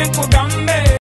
bien con gambe.